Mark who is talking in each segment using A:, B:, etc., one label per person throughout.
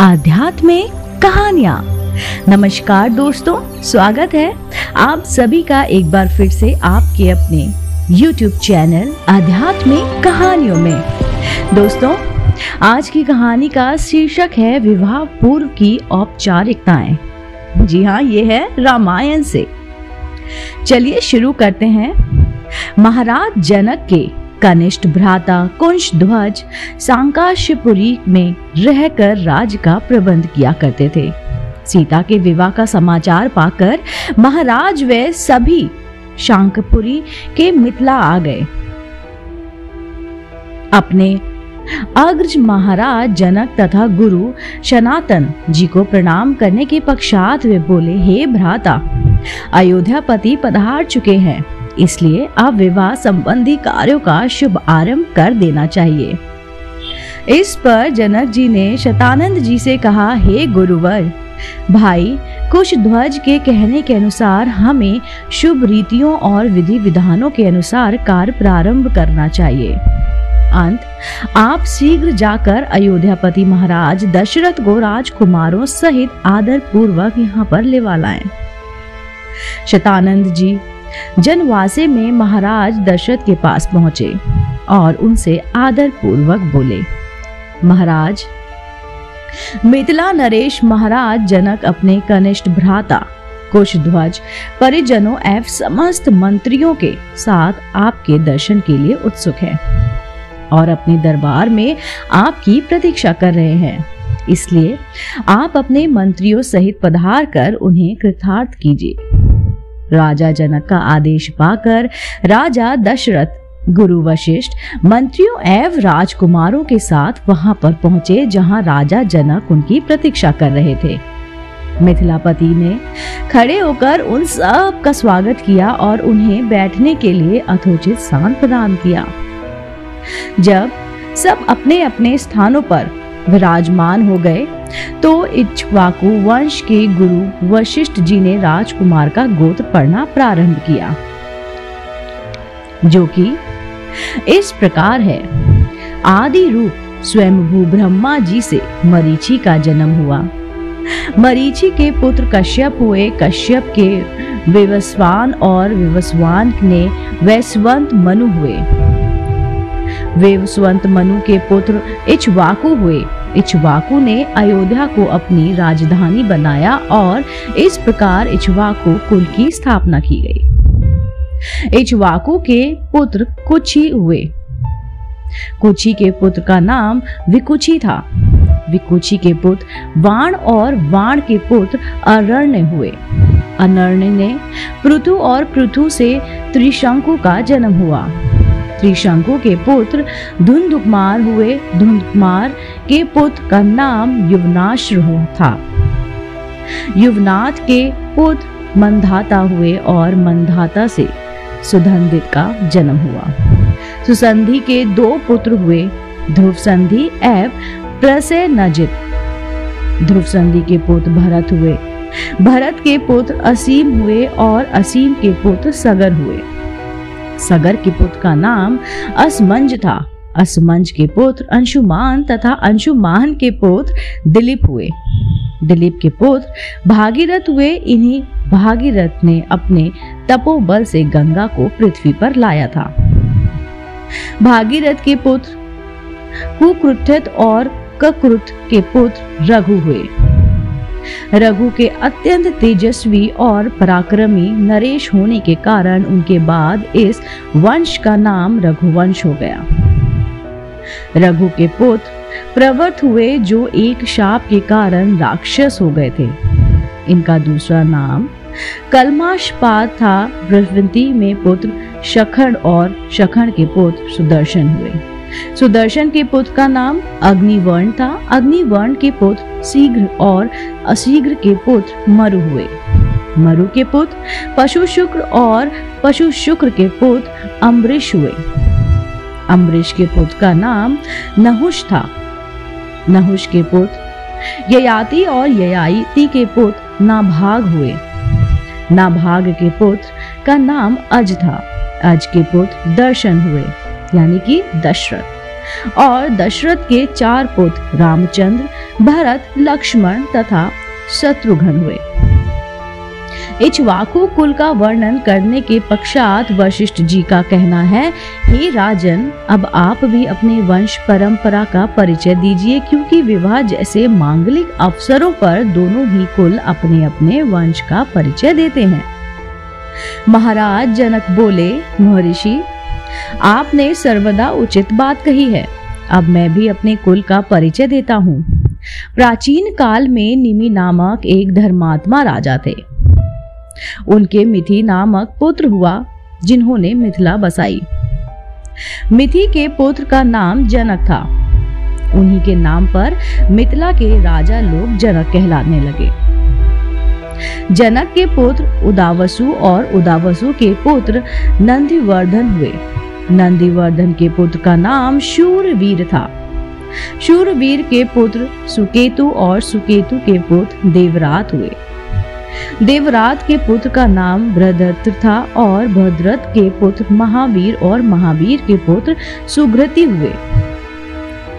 A: आध्यात्मिक कहानियाँ। नमस्कार दोस्तों, स्वागत है आप सभी का एक बार फिर से आपके अपने YouTube चैनल आध्यात्मिक कहानियों में। दोस्तों, आज की कहानी का शीर्षक है विवाह पूर्व की औपचारिकताएँ। जी हाँ ये है रामायण से। चलिए शुरू करते हैं। महाराज जनक के कनिष्ठ भ्राता, कुंश ध्वज सांकाशपुरी में रहकर राज का प्रबंध किया करते थे। सीता के विवाह का समाचार पाकर महाराज वे सभी शांकपुरी के मिथिला आ गए। अपने अग्रज महाराज, जनक तथा गुरु सनातन जी को प्रणाम करने के पक्षात वे बोले, हे भ्राता अयोध्यापति पधार चुके हैं। इसलिए अब विवाह संबंधी कार्यों का शुभ आरंभ कर देना चाहिए इस पर जनक जी ने शतानंद जी से कहा, हे गुरुवर, भाई, कुछ ध्वज के कहने के अनुसार हमें शुभ रीतियों और विधि विधानों के अनुसार कार्य प्रारंभ करना चाहिए अंत, आप शीघ्र जाकर अयोध्यापति महाराज, दशरथ को राजकुमारों सहित आदर पूर्वक यहाँ पर लेवा लाएँ। शतानंद जी जनवासे में महाराज दशरथ के पास पहुँचे और उनसे आदर पूर्वक बोले, महाराज, मिथिला नरेश महाराज जनक अपने कनिष्ठ भ्राता, कुशध्वज, परिजनों एवं समस्त मंत्रियों के साथ आपके दर्शन के लिए उत्सुक हैं और अपने दरबार में आपकी प्रतीक्षा कर रहे हैं। इसलिए आप अपने मंत्रियों सहित पधार कर उन्हें कृतार्थ कीजिए। राजा जनक का आदेश पाकर राजा दशरथ, गुरु वशिष्ठ, मंत्रियों एवं राजकुमारों के साथ वहाँ पर पहुँचे, जहाँ राजा जनक उनकी प्रतीक्षा कर रहे थे। मिथिलापति ने खड़े होकर उन सब का स्वागत किया और उन्हें बैठने के लिए अथोचित स्थान प्रदान किया। जब सब अपने अपने स्थानों पर विराजमान हो गए तो इच्छवाकु वंश के गुरु वशिष्ठ जी ने राजकुमार का गोत्र पढ़ना प्रारंभ किया, जो कि इस प्रकार है। आदि रूप स्वयं भू ब्रह्मा जी से मरीचि का जन्म हुआ। मरीचि के पुत्र कश्यप हुए। कश्यप के विवस्वान और विवस्वान ने वैश्वंत मनु हुए। वेवस्वंत मनु के पुत्र इच्छवाकु हुए। इच्छवाकु ने अयोध्या को अपनी राजधानी बनाया और इस प्रकार इच्छवाकु कुल की स्थापना की गई। इच्छवाकु के पुत्र कुची हुए। कुची के पुत्र का नाम विकुची था। विकुची के पुत्र वाण और वाण के पुत्र अरण्य हुए। अनर्ण्य ने पृथु और पृथु से त्रिशंकु का जन्म हुआ। त्रिशंकु के पुत्र धुंधुकुमार हुए। धुंधुकुमार के पुत्र का नाम युवनाश्र था। युवनाथ के पुत्र मंधाता हुए और मंधाता से सुधंदित का जन्म हुआ। सुसंधि के दो पुत्र हुए ध्रुव संधि एवं प्रसे नजित ध्रुव संधि के पुत्र भरत हुए। भरत के पुत्र असीम हुए और असीम के पुत्र सगर हुए। सगर के पुत्र का नाम असमंज था। असमंज के पुत्र अंशुमान तथा अंशुमान के पुत्र दिलीप हुए। दिलीप के पुत्र भागीरथ हुए। इन्हीं भागीरथ ने अपने तपोबल से गंगा को पृथ्वी पर लाया था। भागीरथ के पुत्र कुकृत और ककृत के पुत्र रघु हुए। रघु के अत्यंत तेजस्वी और पराक्रमी नरेश होने के कारण उनके बाद इस वंश का नाम रघुवंश हो गया। रघु के पुत्र प्रवर्त हुए जो एक शाप के कारण राक्षस हो गए थे। इनका दूसरा नाम कलमाशपात था। ब्रह्मवती में पुत्र शखण और शखण के पुत्र सुदर्शन हुए। सुदर्शन के पुत्र का नाम अग्निवर्ण था। अग्निवर्ण के पुत्र शीघ्र और अशीघ्र के पुत्र मरु हुए। मरु के पुत्र, पशु शुक्र और पशु शुक्र के पुत्र अम्बरीश हुए। अम्बरीश के पुत्र का नाम नहुष था। नहुष के पुत्र, ययाति और ययाति के पुत्र नाभाग हुए। नाभाग के पुत्र का नाम अज था। अज के पुत्र दर्शन हुए। यानी कि दशरथ। और दशरथ के चार पुत्र रामचंद्र, भरत, लक्ष्मण तथा शत्रुघ्न हुए। इचवाकु कुल का वर्णन करने के पश्चात वशिष्ठ जी का कहना है, हे राजन, अब आप भी अपने वंश परंपरा का परिचय दीजिए, क्योंकि विवाह जैसे मांगलिक अवसरों पर दोनों ही कुल अपने अपने वंश का परिचय देते हैं। महाराज जनक बोले, महर्षि आपने सर्वदा उचित बात कही है। अब मैं भी अपने कुल का परिचय देता हूँ। प्राचीन काल में निमि नामक एक धर्मात्मा राजा थे। उनके मिथि नामक पुत्र हुआ, जिन्होंने मिथिला बसाई। मिथि के पुत्र का नाम जनक था। उन्हीं के नाम पर मिथिला के राजा लोग जनक कहलाने लगे। जनक के पुत्र उदावसु और उदावसु के पुत्र नंदीवर्धन हुए। नंदीवर्धन के पुत्र का नाम शूरवीर था। शूरवीर के पुत्र सुकेतु और सुकेतु के पुत्र देवरात हुए। देवरात के पुत्र का नाम भद्रथ था और भद्रथ के पुत्र महावीर और महावीर के पुत्र सुग्रति हुए।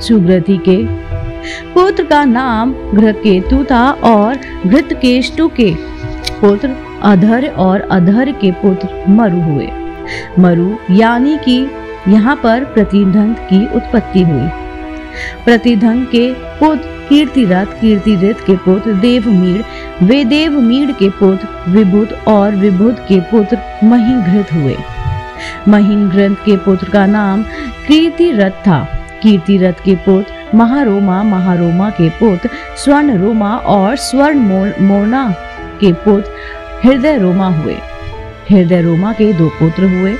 A: सुग्रति के पुत्र का नाम घृकेतु था और घृतकेष्टु के पुत्र अधर और अधर के पुत्र मरु हुए। मरु यानी कि यहाँ पर प्रतिधंत की उत्पत्ति हुई। प्रतिधंत के पुत्र कीर्तिरथ कीर्तिरथ के पुत्र देवमीर, वे देवमीर के पुत्र विभुत और विभुत के पुत्र महिघृत हुए। महिघृत के पुत्र का नाम कीर्तिरथ था। कीर्तिरथ के पुत्र महारोमा महारोमा के पुत्र स्वर्ण रोमा और स्वर्ण मोरना के पुत्र हृदय रोमा हुए। हृदय रोमा के दो पुत्र हुए।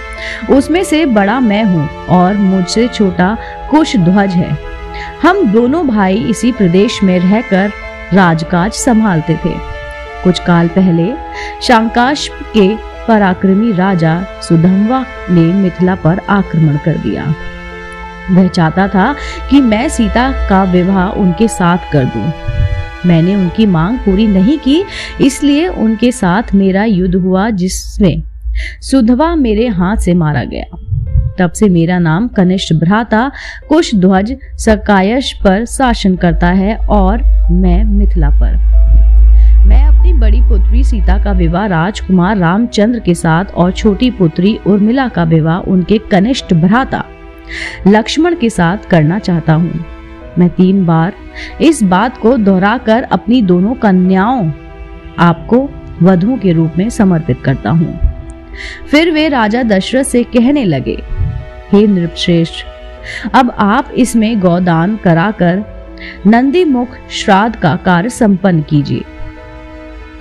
A: उसमें से बड़ा मैं हूँ और मुझसे छोटा कुश ध्वज है। हम दोनों भाई इसी प्रदेश में रहकर राजकाज संभालते थे। कुछ काल पहले शांकाश के पराक्रमी राजा सुधमवा ने मिथिला पर आक्रमण कर दिया। वह चाहता था कि मैं सीता का विवाह उनके साथ कर दूँ। मैंने उनकी मांग पूरी नहीं की, इसलिए उनके साथ मेरा युद्ध हुआ जिसमें सुधवा मेरे हाथ से मारा गया तब से मेरा नाम कनिष्ठ भ्राता, कुश ध्वज, सकायश पर शासन करता है और मैं मिथिला पर मैं अपनी बड़ी पुत्री सीता का विवाह राजकुमार रामचंद्र के साथ और छोटी पुत्री उर्मिला का विवाह उनके कनिष्ठ भ्राता लक्ष्मण के साथ करना चाहता हूँ। मैं तीन बार इस बात को दोहराकर अपनी दोनों कन्याओं, आपको वधु के रूप में समर्पित करता हूँ। फिर वे राजा दशरथ से कहने लगे, हे नृपश्रेष्ठ, अब आप इसमें गौदान कराकर नंदी मुख श्राद्ध का कार्य संपन्न कीजिए।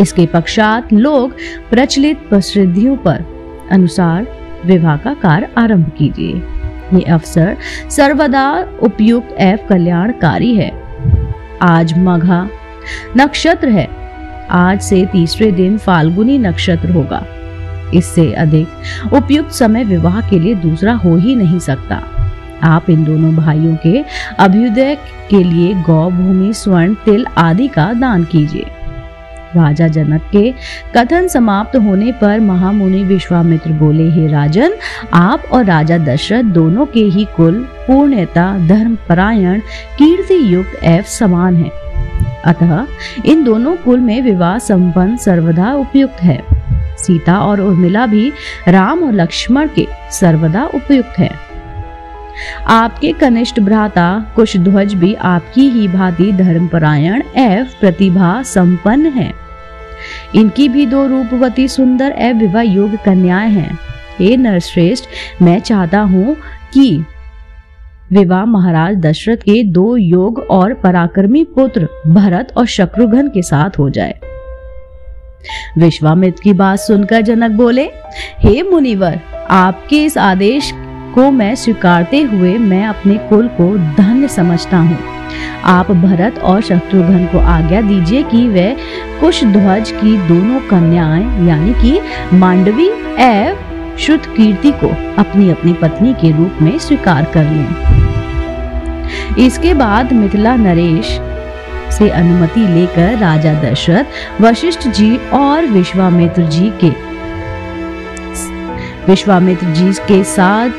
A: इसके पश्चात लोग प्रचलित प्रसिद्धियों पर अनुसार विवाह का कार्य आरंभ कीजिए। ये अवसर सर्वदा उपयुक्त एवं कल्याणकारी है। आज मघा नक्षत्र है। आज से तीसरे दिन फाल्गुनी नक्षत्र होगा। इससे अधिक उपयुक्त समय विवाह के लिए दूसरा हो ही नहीं सकता। आप इन दोनों भाइयों के अभ्युदय के लिए गौ, भूमि, स्वर्ण, तिल आदि का दान कीजिए। राजा जनक के कथन समाप्त होने पर महामुनि विश्वामित्र बोले, हे राजन, आप और राजा दशरथ दोनों के ही कुल, पूर्णता, धर्म, परायण, कीर्ति युक्त एवं समान है। अतः इन दोनों कुल में विवाह संपन्न सर्वदा उपयुक्त है। सीता और उर्मिला भी राम और लक्ष्मण के सर्वदा उपयुक्त है। आपके कनिष्ठ भ्राता, कुश ध्वज भी आपकी ही भांति धर्मपरायण एवं प्रतिभा संपन्न है। इनकी भी दो रूपवती सुंदर एवं विवाह योग कन्याएँ हैं। हे नरश्रेष्ठ, मैं चाहता हूँ कि विवाह महाराज दशरथ के दो योग और पराक्रमी पुत्र भरत और शत्रुघ्न के साथ हो जाए। विश्वामित्र की बात सुनकर जनक बोले, हे मुनिवर, आपके इस आदेश को मैं स्वीकारते हुए मैं अपने कुल को धन्य समझता हूँ। आप भरत और शत्रुघ्न को आज्ञा दीजिए कि वे कुश ध्वज की दोनों कन्याएँ, यानी कि मांडवी एवं श्रुत कीर्ति को अपनी अपनी पत्नी के रूप में स्वीकार कर लें। इसके बाद मिथिला नरेश से अनुमति लेकर राजा दशरथ, वशिष्ठ जी और विश्वामित्र जी के विश्वामित्र जी के साथ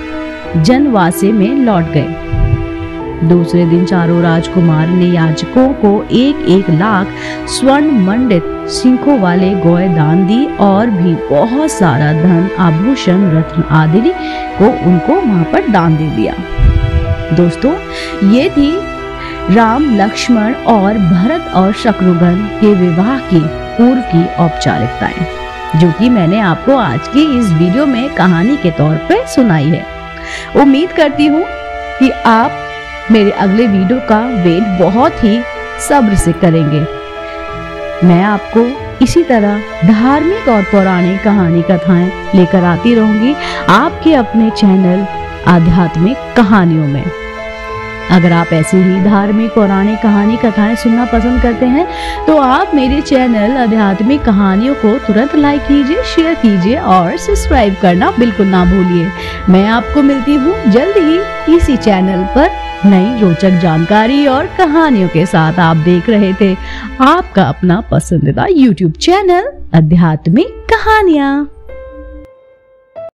A: जनवासे में लौट गए। दूसरे दिन चारों राजकुमार ने याचकों को एक एक लाख स्वर्ण मंडित सिंखों वाले गोय दान दी और भी बहुत सारा धन, आभूषण, रत्न आदि को उनको वहाँ पर दान दे दिया। दोस्तों, ये थी राम, लक्ष्मण और भरत और शत्रुघ्न के विवाह की पूर्व की औपचारिकताएँ, जो कि मैंने आपको आज की इस वीडियो में कहानी के तौर पर सुनाई है। उम्मीद करती हूँ कि आप मेरे अगले वीडियो का वेट बहुत ही सब्र से करेंगे। मैं आपको इसी तरह धार्मिक और पौराणिक कहानी कथाएँ लेकर आती रहूँगी आपके अपने चैनल आध्यात्मिक कहानियों में। अगर आप ऐसी ही धार्मिक पौराणिक कहानी कथाएँ सुनना पसंद करते हैं तो आप मेरे चैनल आध्यात्मिक कहानियों को तुरंत लाइक कीजिए, शेयर कीजिए और सब्सक्राइब करना बिल्कुल ना भूलिए। मैं आपको मिलती हूँ जल्द ही इसी चैनल पर। नई रोचक जानकारी और कहानियों के साथ आप देख रहे थे आपका अपना पसंदीदा YouTube चैनल आध्यात्मिक कहानियाँ।